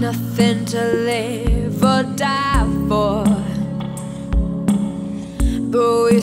Nothing to live or die for. But we